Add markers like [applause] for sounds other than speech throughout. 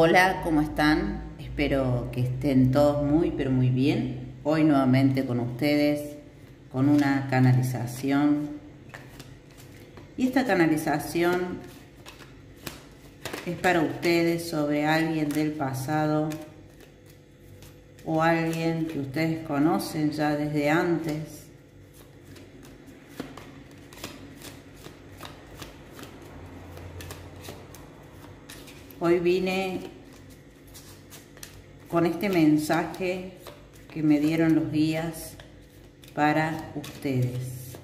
Hola, ¿cómo están? Espero que estén todos muy, pero muy bien. Hoy nuevamente con ustedes, con una canalización. Y esta canalización es para ustedes sobre alguien del pasado o alguien que ustedes conocen ya desde antes. Hoy vine con este mensaje que me dieron los guías para ustedes.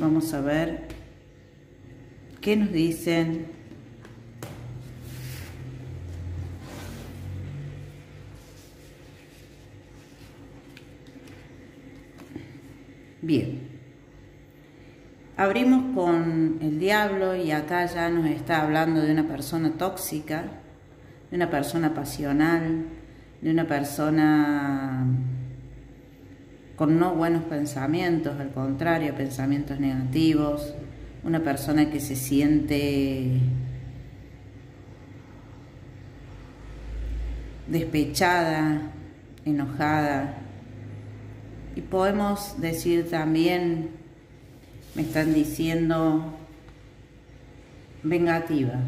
Vamos a ver qué nos dicen. Bien. Abrimos con el diablo y acá ya nos está hablando de una persona tóxica, de una persona pasional, de una persona con no buenos pensamientos, al contrario, pensamientos negativos, una persona que se siente despechada, enojada. Y podemos decir también me están diciendo vengativa,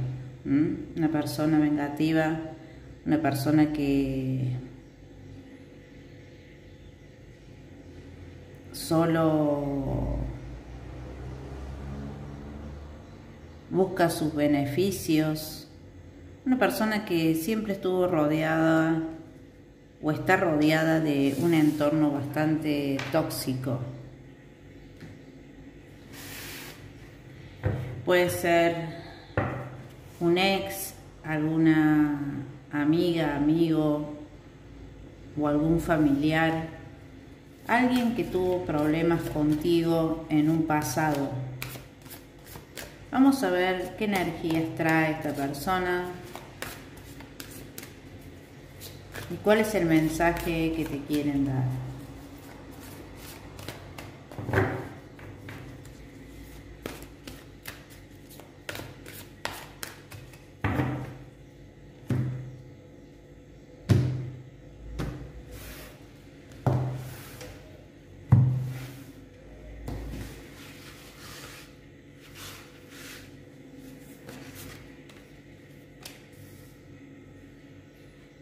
una persona vengativa, una persona que solo busca sus beneficios, una persona que siempre estuvo rodeada o está rodeada de un entorno bastante tóxico. Puede ser un ex, alguna amiga, amigo o algún familiar, alguien que tuvo problemas contigo en un pasado. Vamos a ver qué energías trae esta persona y cuál es el mensaje que te quieren dar.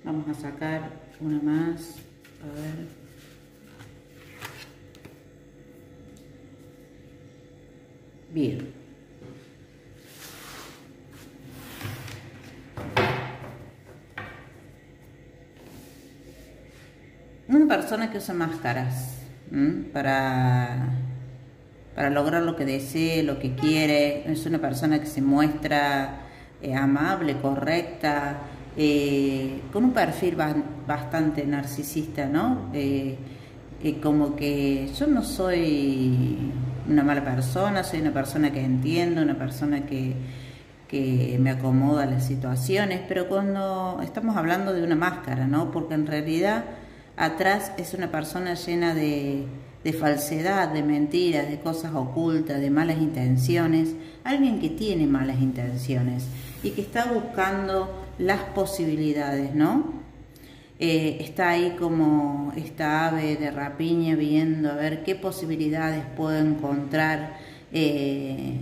Vamos a sacar una más. A ver. Bien. Una persona que usa máscaras para, para lograr lo que desee, lo que quiere. Es una persona que se muestra eh, amable, correcta, eh, con un perfil bastante narcisista, ¿no? Eh, como que yo no soy una mala persona, soy una persona que entiendo, una persona que, que me acomoda las situaciones, pero cuando estamos hablando de una máscara, ¿no? Porque en realidad atrás es una persona llena de, falsedad, de mentiras, de cosas ocultas, de malas intenciones, alguien que tiene malas intenciones y que está buscando las posibilidades, ¿no? Eh, está ahí como esta ave de rapiña viendo a ver qué posibilidades puedo encontrar eh,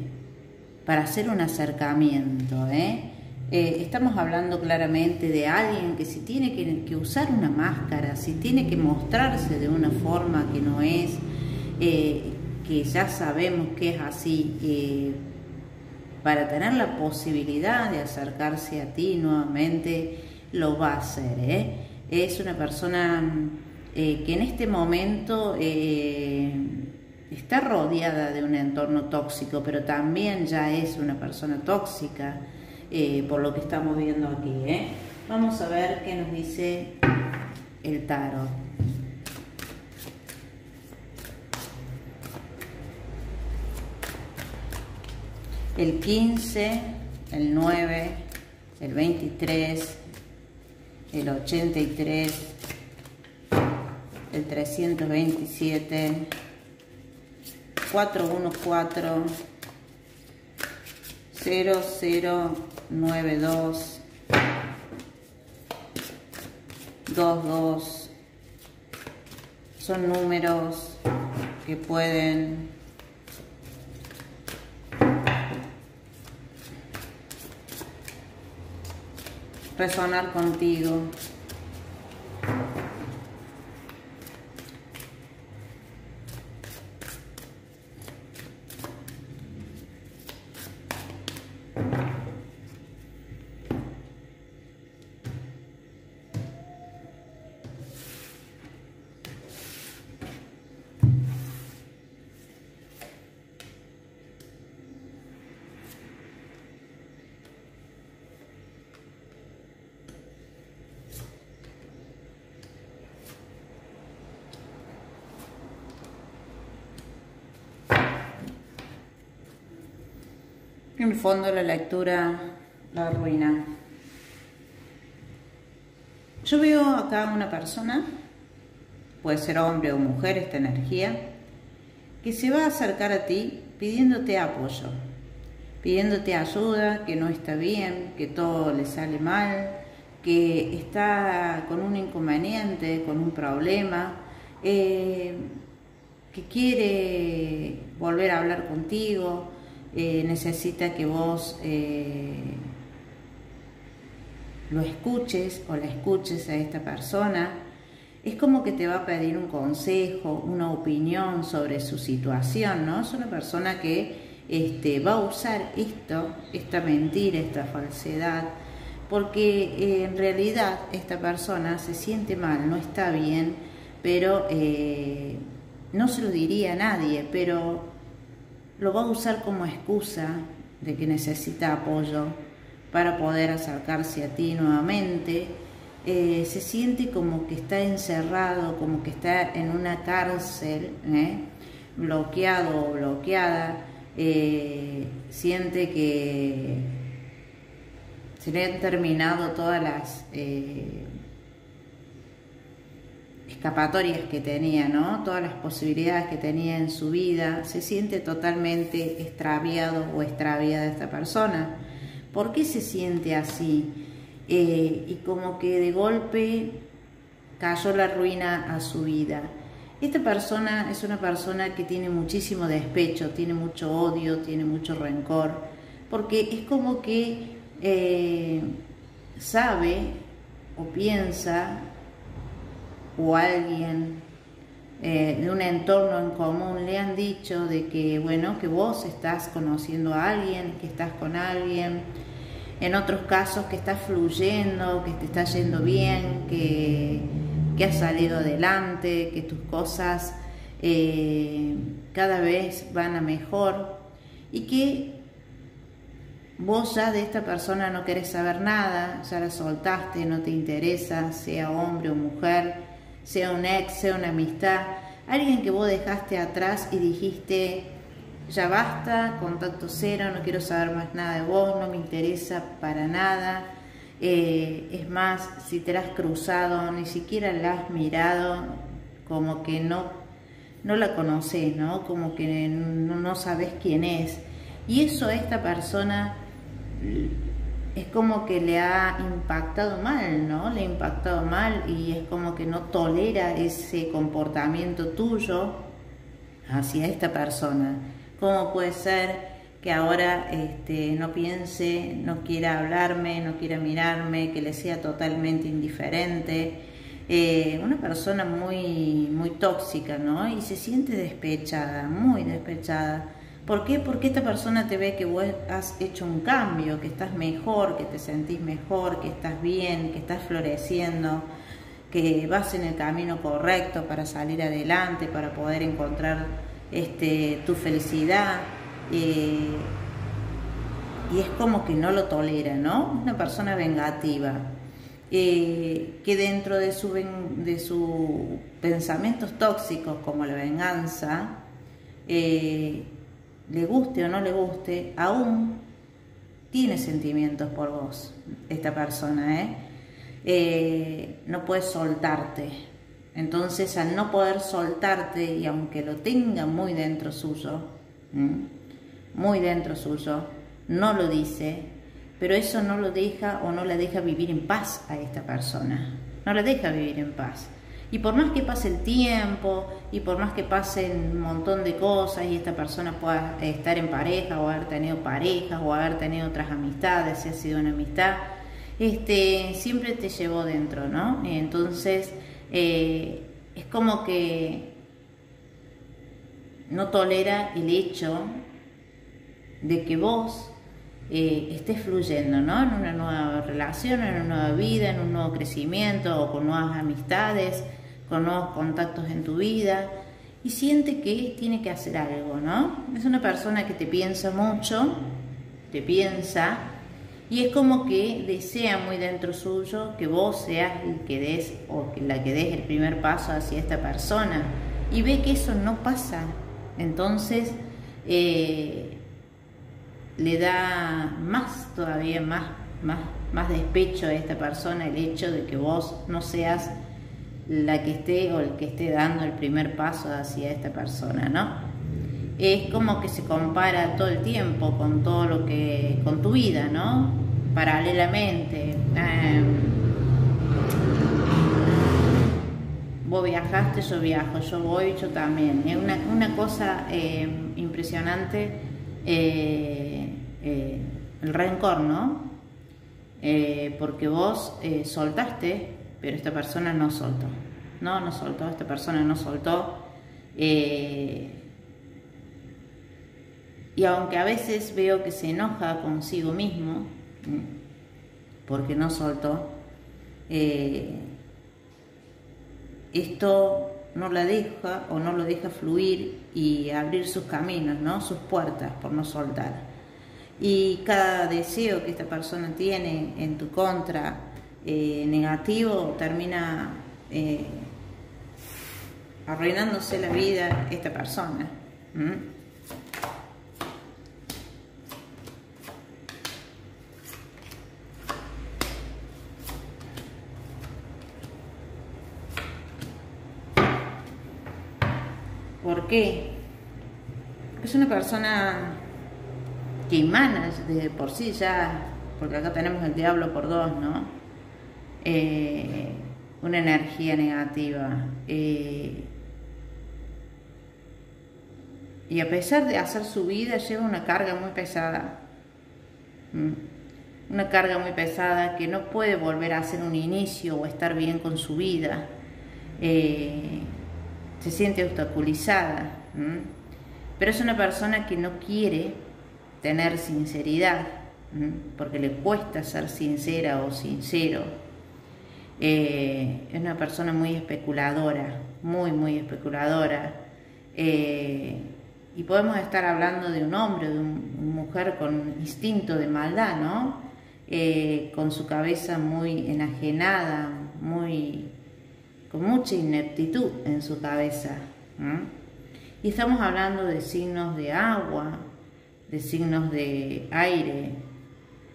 para hacer un acercamiento. ¿eh? Estamos hablando claramente de alguien que si tiene que, usar una máscara, si tiene que mostrarse de una forma que no es, que ya sabemos que es así, para tener la posibilidad de acercarse a ti nuevamente, lo va a hacer. ¿eh? Es una persona eh, que en este momento eh, está rodeada de un entorno tóxico, pero también ya es una persona tóxica, eh, por lo que estamos viendo aquí. ¿eh? Vamos a ver qué nos dice el tarot. El 15, el 9, el 23, el 83, el 327, 414, 0092, 22, son números que pueden resonar contigo. En el fondo la lectura la ruina. Yo veo acá una persona, puede ser hombre o mujer esta energía, que se va a acercar a ti pidiéndote apoyo, pidiéndote ayuda, que no está bien, que todo le sale mal, que está con un inconveniente, con un problema, eh, que quiere volver a hablar contigo, eh, necesita que vos eh, lo escuches o la escuches a esta persona. Es como que te va a pedir un consejo, una opinión sobre su situación, ¿no? Es una persona que este, va a usar esto, esta mentira, esta falsedad, porque eh, en realidad esta persona se siente mal, no está bien, pero no se lo diría a nadie, pero lo va a usar como excusa de que necesita apoyo para poder acercarse a ti nuevamente. Eh, se siente como que está encerrado, como que está en una cárcel, ¿eh? bloqueado o bloqueada, eh, siente que se le han terminado todas las escapatorias que tenía, ¿no? Todas las posibilidades que tenía en su vida, se siente totalmente extraviado o extraviada esta persona. ¿Por qué se siente así? Eh, y como que de golpe cayó la ruina a su vida. Esta persona es una persona que tiene muchísimo despecho, tiene mucho odio, tiene mucho rencor, porque es como que eh, sabe o piensa o alguien eh, de un entorno en común le han dicho de que, bueno, que vos estás conociendo a alguien, que estás con alguien, en otros casos que estás fluyendo, que te está yendo bien, que, que has salido adelante, que tus cosas eh, cada vez van a mejor. Y que vos ya de esta persona no querés saber nada, ya la soltaste, no te interesa, sea hombre o mujer sea un ex, sea una amistad, alguien que vos dejaste atrás y dijiste, ya basta, contacto cero, no quiero saber más nada de vos, no me interesa para nada. Eh, es más, si te la has cruzado, ni siquiera la has mirado, como que no, no la conoces, ¿no? Como que no, no sabes quién es. Y eso esta persona es como que le ha impactado mal, ¿no? Le ha impactado mal y es como que no tolera ese comportamiento tuyo hacia esta persona. ¿Cómo puede ser que ahora este, no piense, no quiera hablarme, no quiera mirarme, que le sea totalmente indiferente? Eh, una persona muy, muy tóxica, ¿no? Y se siente despechada, muy despechada ¿Por qué? Porque esta persona te ve que vos has hecho un cambio, que estás mejor, que te sentís mejor, que estás bien, que estás floreciendo, que vas en el camino correcto para salir adelante, para poder encontrar este, tu felicidad. Eh, y es como que no lo tolera, ¿no? Una persona vengativa. Eh, que dentro de sus de su pensamientos tóxicos como la venganza, eh, le guste o no le guste, aún tiene sentimientos por vos, esta persona, ¿eh? eh no puede soltarte. Entonces, al no poder soltarte, y aunque lo tenga muy dentro suyo, muy dentro suyo, no lo dice, pero eso no lo deja o no le deja vivir en paz a esta persona. No le deja vivir en paz. Y por más que pase el tiempo y por más que pasen un montón de cosas y esta persona pueda estar en pareja o haber tenido parejas o haber tenido otras amistades, si ha sido una amistad, este, siempre te llevó dentro, ¿no? Entonces eh, es como que no tolera el hecho de que vos eh, estés fluyendo, ¿no? En una nueva relación, en una nueva vida, en un nuevo crecimiento o con nuevas amistades con nuevos contactos en tu vida y siente que tiene que hacer algo, ¿no? Es una persona que te piensa mucho, te piensa y es como que desea muy dentro suyo que vos seas el que des o la que des el primer paso hacia esta persona y ve que eso no pasa. Entonces eh, le da más todavía más, más, más despecho a esta persona el hecho de que vos no seas la que esté o el que esté dando el primer paso hacia esta persona, ¿no? Es como que se compara todo el tiempo con todo lo que, con tu vida, ¿no? Paralelamente. Em, vos viajaste, yo viajo, yo voy, yo también. Es una, cosa em, impresionante eh, eh, el rencor, ¿no? Eh, porque vos soltaste pero esta persona no soltó. No, no soltó, esta persona no soltó. Eh, y aunque a veces veo que se enoja consigo mismo, porque no soltó, eh, esto no la deja o no lo deja fluir y abrir sus caminos, ¿no? sus puertas por no soltar. Y cada deseo que esta persona tiene en tu contra, eh, negativo termina eh, arruinándose la vida esta persona. ¿Por qué? Es una persona que emana de por sí ya, porque acá tenemos el diablo por dos, ¿no? Eh, una energía negativa. Eh, y a pesar de hacer su vida, lleva una carga muy pesada. Una carga muy pesada que no puede volver a hacer un inicio o estar bien con su vida. Eh, se siente obstaculizada. Pero es una persona que no quiere tener sinceridad, porque le cuesta ser sincera o sincero. Eh, es una persona muy especuladora, muy, muy especuladora. Eh, y podemos estar hablando de un hombre, de una mujer con instinto de maldad, ¿no? Eh, con su cabeza muy enajenada, muy, con mucha ineptitud en su cabeza. Y estamos hablando de signos de agua, de signos de aire,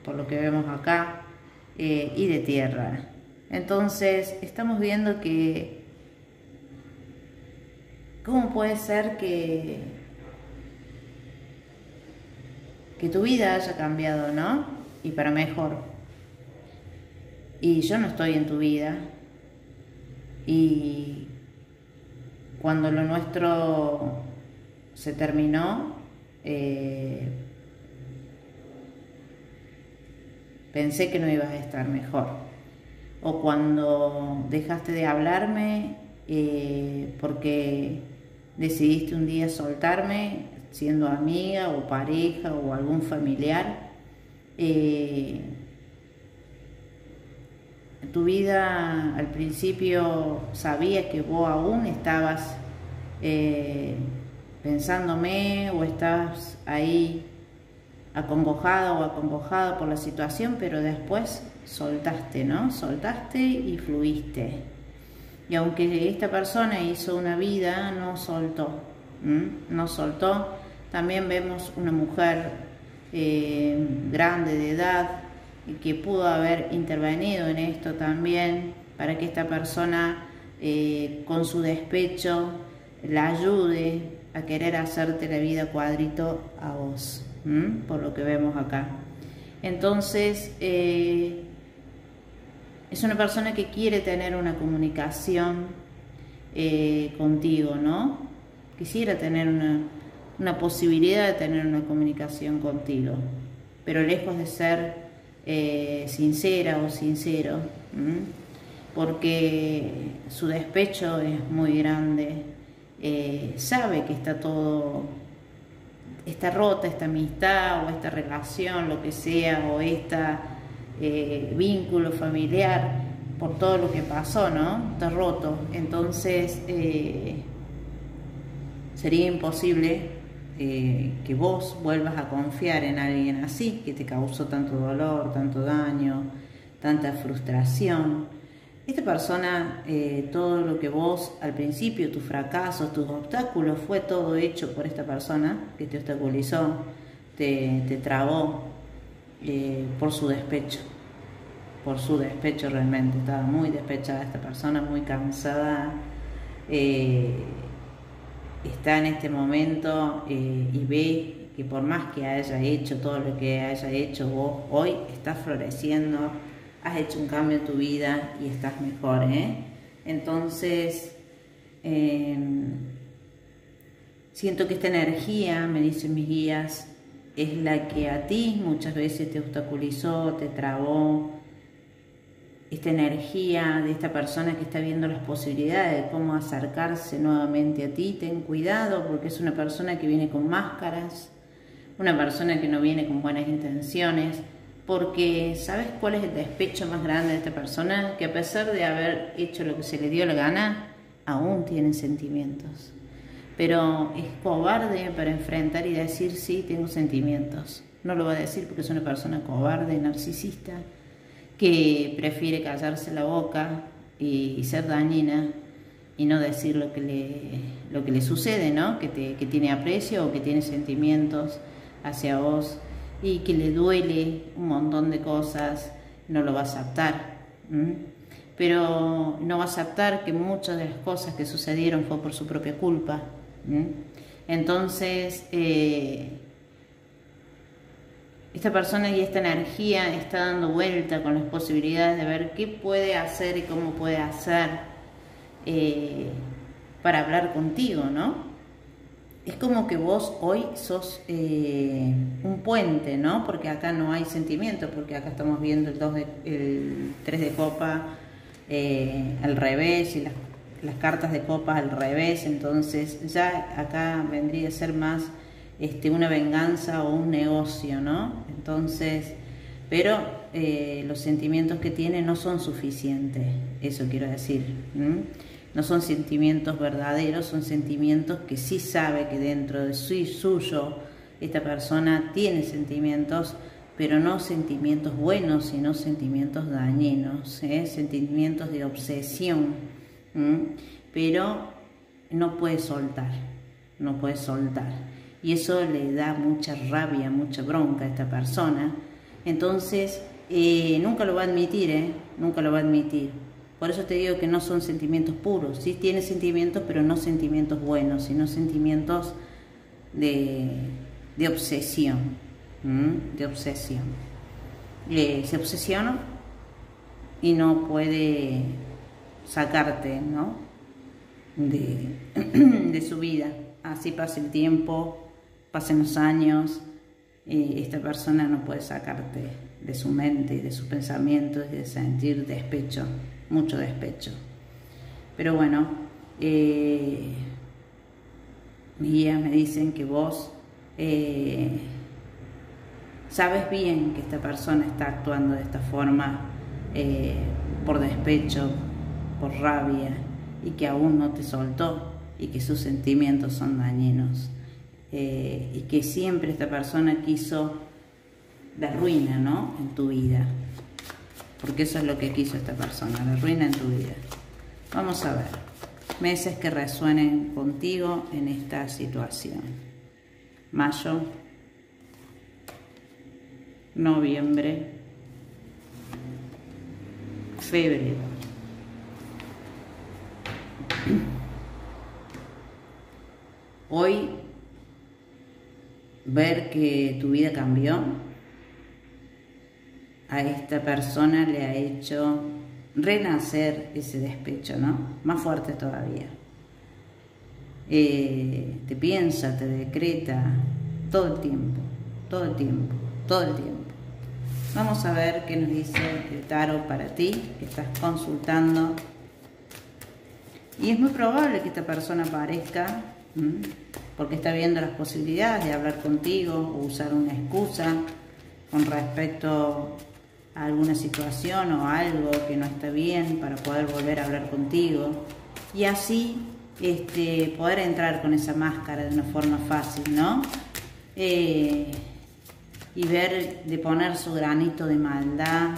por lo que vemos acá, y de tierra. Entonces, estamos viendo que, ¿cómo puede ser que, que tu vida haya cambiado, ¿no? Y para mejor. Y yo no estoy en tu vida. Y cuando lo nuestro se terminó, eh, pensé que no ibas a estar mejor o cuando dejaste de hablarme eh, porque decidiste un día soltarme siendo amiga o pareja o algún familiar. Eh, tu vida al principio sabía que vos aún estabas eh, pensándome o estás ahí acongojado o acongojado por la situación, pero después soltaste, ¿no? Soltaste y fluiste. Y aunque esta persona hizo una vida, no soltó, no soltó. También vemos una mujer eh, grande de edad que pudo haber intervenido en esto también para que esta persona eh, con su despecho la ayude a querer hacerte la vida cuadrito a vos, por lo que vemos acá. Entonces, eh, es una persona que quiere tener una comunicación eh, contigo, ¿no? Quisiera tener una, posibilidad de tener una comunicación contigo, pero lejos de ser eh, sincera o sincero, porque su despecho es muy grande, eh, sabe que está todo, está rota esta amistad o esta relación, lo que sea, o esta eh, vínculo familiar por todo lo que pasó, ¿no? Está roto. Entonces, eh, sería imposible eh, que vos vuelvas a confiar en alguien así, que te causó tanto dolor, tanto daño, tanta frustración. Esta persona, todo lo que vos al principio, tus fracasos, tus obstáculos, fue todo hecho por esta persona que te obstaculizó, te, te trabó, eh, por su despecho, por su despecho realmente. Estaba muy despechada esta persona, muy cansada. Eh, está en este momento eh, y ve que por más que haya hecho todo lo que haya hecho vos, hoy estás floreciendo, has hecho un cambio en tu vida y estás mejor. Entonces, siento que esta energía, me dicen mis guías, es la que a ti muchas veces te obstaculizó, te trabó. Esta energía de esta persona que está viendo las posibilidades de cómo acercarse nuevamente a ti, ten cuidado porque es una persona que viene con máscaras, una persona que no viene con buenas intenciones, porque ¿sabes cuál es el despecho más grande de esta persona? Que a pesar de haber hecho lo que se le dio la gana, aún tiene sentimientos pero es cobarde para enfrentar y decir sí, tengo sentimientos. No lo va a decir porque es una persona cobarde, narcisista, que prefiere callarse la boca y, ser dañina y no decir lo que le, lo que le sucede, ¿no? Que, que tiene aprecio o que tiene sentimientos hacia vos y que le duele un montón de cosas, no lo va a aceptar. Pero no va a aceptar que muchas de las cosas que sucedieron fue por su propia culpa entonces, eh, esta persona y esta energía está dando vuelta con las posibilidades de ver qué puede hacer y cómo puede hacer eh, para hablar contigo, ¿no? Es como que vos hoy sos eh, un puente, ¿no? Porque acá no hay sentimiento, porque acá estamos viendo el, 2 de, el 3 de copa al revés y las las cartas de copas al revés, entonces ya acá vendría a ser más este, una venganza o un negocio, ¿no? Entonces, pero eh, los sentimientos que tiene no son suficientes, eso quiero decir. No son sentimientos verdaderos, son sentimientos que sí sabe que dentro de su suyo esta persona tiene sentimientos, pero no sentimientos buenos, sino sentimientos dañinos, ¿eh? sentimientos de obsesión pero no puede soltar, no puede soltar. Y eso le da mucha rabia, mucha bronca a esta persona. Entonces, eh, nunca lo va a admitir, ¿eh? Nunca lo va a admitir. Por eso te digo que no son sentimientos puros. Sí tiene sentimientos, pero no sentimientos buenos, sino sentimientos de, de obsesión. De obsesión. Eh, se obsesiona y no puede sacarte, ¿no? [clears throat] De, su vida. Así pasa el tiempo, pasen los años, esta persona no puede sacarte de su mente y de sus pensamientos y de sentir despecho, mucho despecho. Pero bueno, eh, mis guías me dicen que vos eh, sabes bien que esta persona está actuando de esta forma eh, por despecho, por rabia y que aún no te soltó y que sus sentimientos son dañinos. Eh, y que siempre esta persona quiso la ruina, ¿no? En tu vida. Porque eso es lo que quiso esta persona, la ruina en tu vida. Vamos a ver. Meses que resuenen contigo en esta situación. Mayo. Noviembre. Febrero. Hoy ver que tu vida cambió, a esta persona le ha hecho renacer ese despecho, ¿no? Más fuerte todavía. Eh, te piensa, te decreta todo el tiempo, todo el tiempo, todo el tiempo. Vamos a ver qué nos dice el tarot para ti, que estás consultando. Y es muy probable que esta persona aparezca porque está viendo las posibilidades de hablar contigo o usar una excusa con respecto a alguna situación o algo que no está bien para poder volver a hablar contigo y así este, poder entrar con esa máscara de una forma fácil, ¿no? Eh, y ver de poner su granito de maldad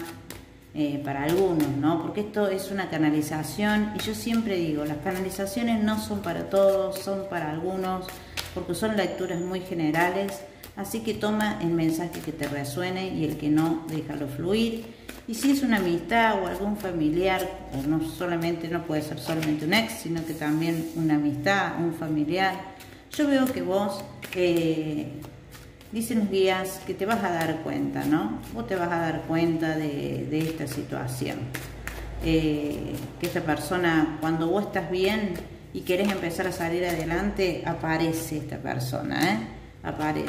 eh, para algunos, ¿no? Porque esto es una canalización y yo siempre digo, las canalizaciones no son para todos, son para algunos, porque son lecturas muy generales, así que toma el mensaje que te resuene y el que no, déjalo fluir. Y si es una amistad o algún familiar, o no solamente, no puede ser solamente un ex, sino que también una amistad, un familiar, yo veo que vos eh, dicen los guías que te vas a dar cuenta, ¿no? Vos te vas a dar cuenta de, esta situación. Eh, que esta persona, cuando vos estás bien y querés empezar a salir adelante, aparece esta persona, ¿eh? Aparece.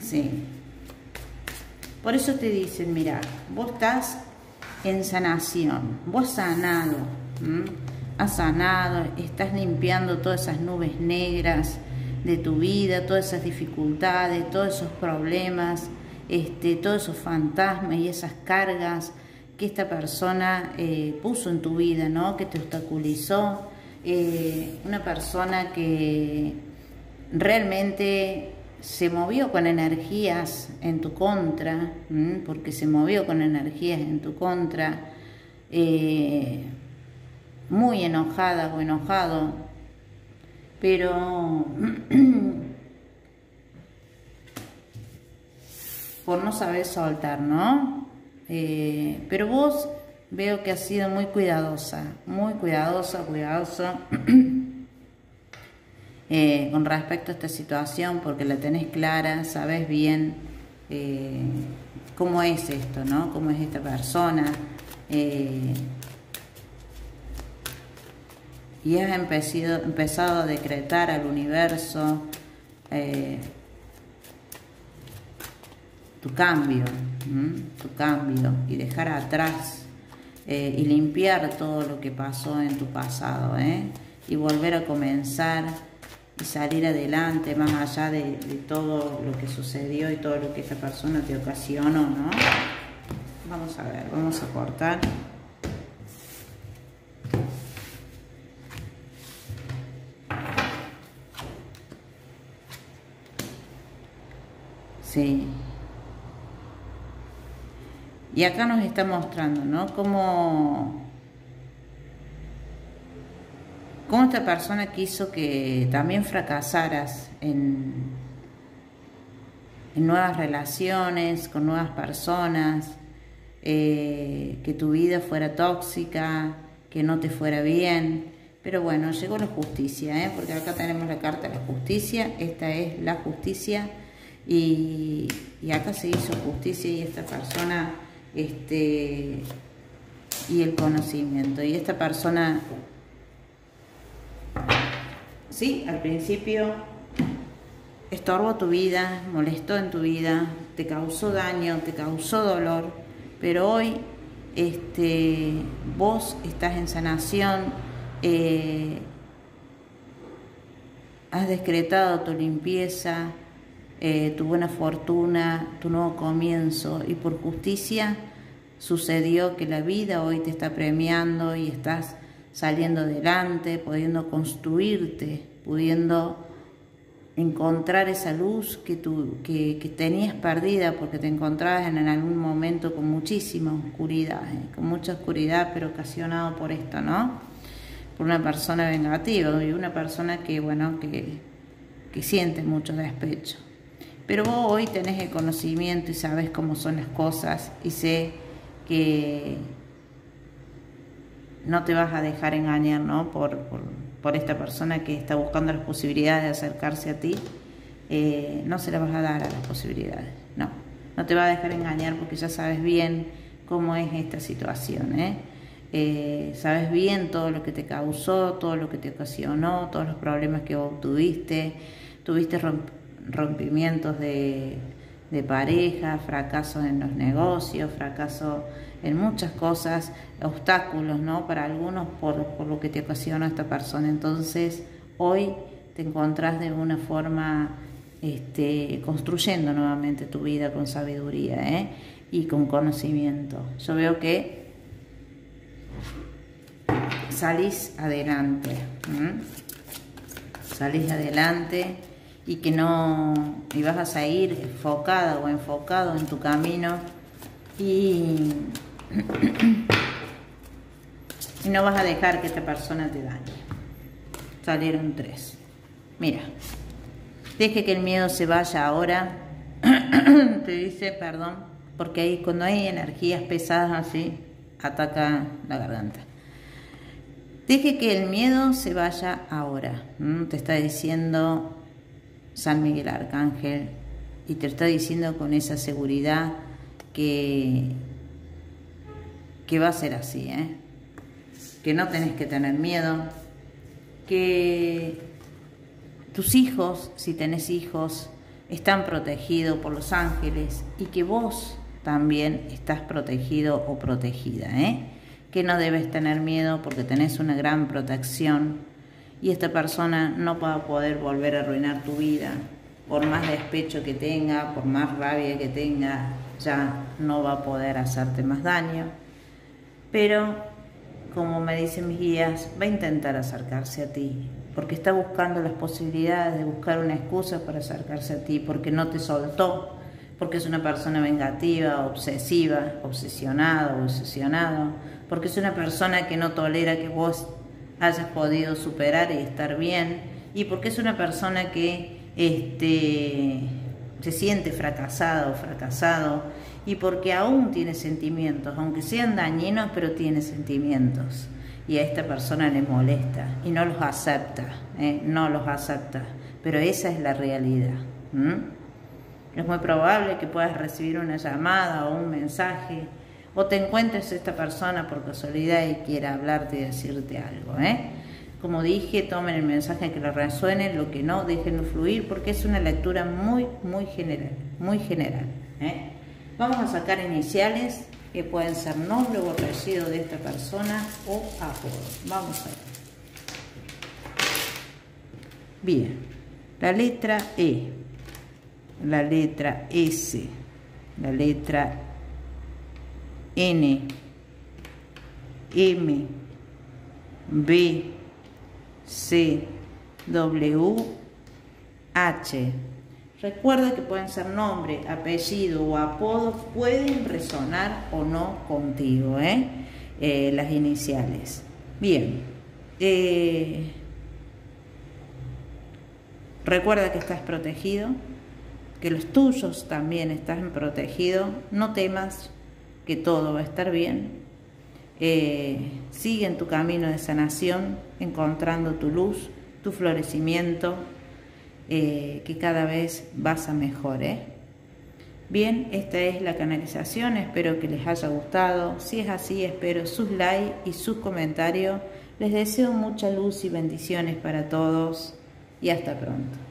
Sí. Por eso te dicen, mira, vos estás en sanación, vos sanado, has sanado, estás limpiando todas esas nubes negras, de tu vida, todas esas dificultades, todos esos problemas, este, todos esos fantasmas y esas cargas que esta persona eh, puso en tu vida, ¿no? que te obstaculizó. Eh, una persona que realmente se movió con energías en tu contra, porque se movió con energías en tu contra, eh, muy enojada o enojado pero [clears throat] por no saber soltar, ¿no? Eh, pero vos veo que has sido muy cuidadosa, muy cuidadosa, cuidadosa [clears throat] eh, con respecto a esta situación porque la tenés clara, sabes bien eh, cómo es esto, ¿no? Cómo es esta persona y has empezado, a decretar al universo eh, tu cambio, tu cambio y dejar atrás eh, y limpiar todo lo que pasó en tu pasado ¿eh? y volver a comenzar y salir adelante más allá de, todo lo que sucedió y todo lo que esa persona te ocasionó, ¿no? Vamos a ver, vamos a cortar. Sí. Y acá nos está mostrando, ¿no? Cómo, cómo esta persona quiso que también fracasaras en, en nuevas relaciones, con nuevas personas, eh, que tu vida fuera tóxica, que no te fuera bien. Pero bueno, llegó la justicia, ¿eh? porque acá tenemos la carta de la justicia, esta es la justicia y, acá se hizo justicia y esta persona, este, y el conocimiento. Y esta persona, sí, al principio estorbó tu vida, molestó en tu vida, te causó daño, te causó dolor, pero hoy este, vos estás en sanación, eh, has decretado tu limpieza, eh, tu buena fortuna, tu nuevo comienzo y por justicia sucedió que la vida hoy te está premiando y estás saliendo adelante, pudiendo construirte, pudiendo encontrar esa luz que, tú, que, tenías perdida porque te encontrabas en, algún momento con muchísima oscuridad, ¿eh? con mucha oscuridad, pero ocasionado por esto, ¿no? Por una persona vengativa y una persona que, bueno, que, que siente mucho despecho. Pero vos hoy tenés el conocimiento y sabes cómo son las cosas y sé que no te vas a dejar engañar, ¿no? Por, por, esta persona que está buscando las posibilidades de acercarse a ti, eh, no se la vas a dar a las posibilidades, no. No te va a dejar engañar porque ya sabes bien cómo es esta situación, ¿eh? Eh, sabes bien todo lo que te causó, todo lo que te ocasionó, todos los problemas que obtuviste, tuviste rompimientos de, de pareja, fracasos en los negocios, fracaso en muchas cosas, obstáculos, ¿no? Para algunos por, lo que te ocasiona esta persona. Entonces, hoy te encontrás de una forma este, construyendo nuevamente tu vida con sabiduría ¿eh? y con conocimiento. Yo veo que salís adelante, salís adelante y que no, y vas a ir enfocada o enfocado en tu camino y y no vas a dejar que esta persona te dañe. Salieron tres. Mira, deje que el miedo se vaya ahora. [coughs] te dice, perdón, porque ahí, cuando hay energías pesadas así, ataca la garganta. Deje que el miedo se vaya ahora. Te está diciendo San Miguel Arcángel y te está diciendo con esa seguridad que que va a ser así, ¿eh? que no tenés que tener miedo, que tus hijos, si tenés hijos, están protegidos por los ángeles y que vos también estás protegido o protegida, ¿eh? que no debes tener miedo porque tenés una gran protección y esta persona no va a poder volver a arruinar tu vida, por más despecho que tenga, por más rabia que tenga, ya no va a poder hacerte más daño. Pero, como me dicen mis guías, va a intentar acercarse a ti, porque está buscando las posibilidades de buscar una excusa para acercarse a ti, porque no te soltó, porque es una persona vengativa, obsesiva, obsesionado, obsesionado, porque es una persona que no tolera que vos hayas podido superar y estar bien, y porque es una persona que este, se siente fracasado, fracasado, y porque aún tiene sentimientos, aunque sean dañinos, pero tiene sentimientos. Y a esta persona le molesta y no los acepta, ¿eh? no los acepta, pero esa es la realidad. Es muy probable que puedas recibir una llamada o un mensaje o te encuentres esta persona por casualidad y quiera hablarte y decirte algo. ¿eh? Como dije, tomen el mensaje que les resuene, lo que no, déjenlo fluir, porque es una lectura muy, muy general, muy general. ¿eh? Vamos a sacar iniciales que pueden ser nombre o apellido de esta persona o apodo. Vamos a ver. Bien, la letra E, la letra S, la letra N, M, B, C, W, H, Recuerda que pueden ser nombre, apellido o apodo, pueden resonar o no contigo, ¿eh? Eh, las iniciales. Bien. Eh, recuerda que estás protegido, que los tuyos también están protegidos. No temas que todo va a estar bien. sigue en tu camino de sanación, encontrando tu luz, tu florecimiento, eh, que cada vez vas a mejor. ¿eh? Bien, esta es la canalización, espero que les haya gustado. Si es así, espero sus likes y sus comentarios. Les deseo mucha luz y bendiciones para todos y hasta pronto.